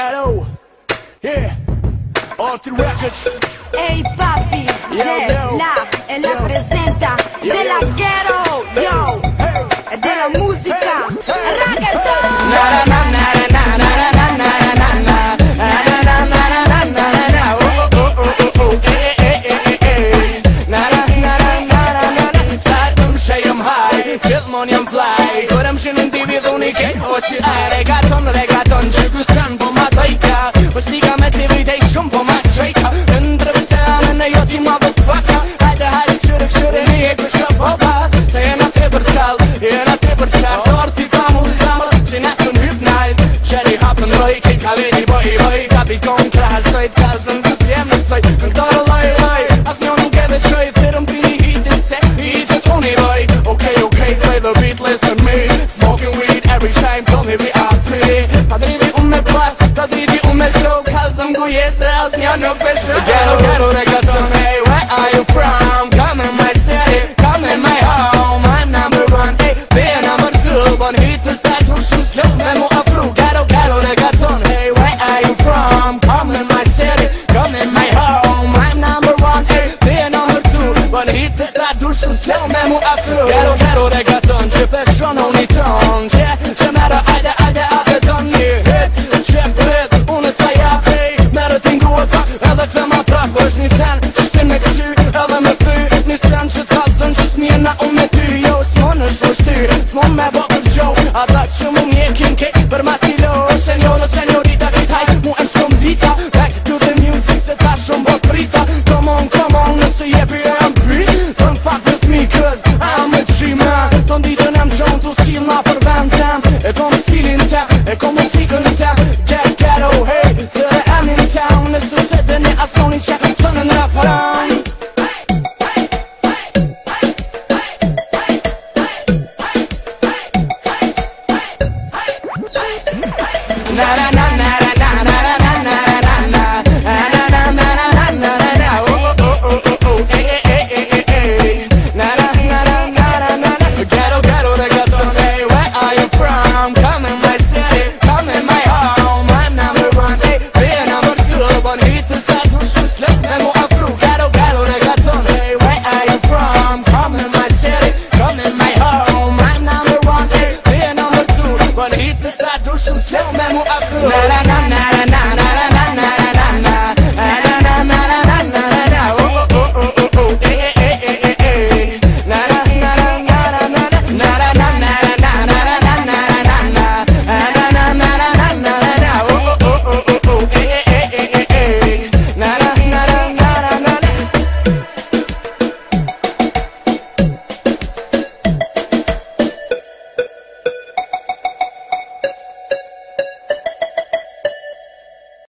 yeah, all three records. Ey papi, yo, de la, él la presenta, de la quiero, yo, de la música, hey, Na, na, na, and fly, Regaton, reggaeton, reggaeton, Jena ti për qartë oh. orë ti famu zamër Që nesën hyp najt Qeri hapën roj, ke kaleni boj i roj Kapi kon krahësojt, kalëzën së si jem Në këtore loj, loj, as një nuk e dhe qoj Thirëm për një hitin se hitin të unë i roj Okej, okay, okej, okay, play the beat, listen me Smoking weed every time, call me VIP Pa dridi unë me pas, ta dridi unë me show Kalëzëm gujese, as një nuk e shë Gero, rega regatë through Gero gero reggaeton që peshon o një ton Që që mërë ajde ajde ajde ton një hit Që prit unë të japej Mërë t'ingu e pak edhe këtë ma trafë po është një sen që shtin me këshy edhe me fy Një sen që t'kasën që s'mi e na unë me ty Jo s'mon është vështy s'mon me bo të gjo Ata që mu mjekin kej për masin na na na na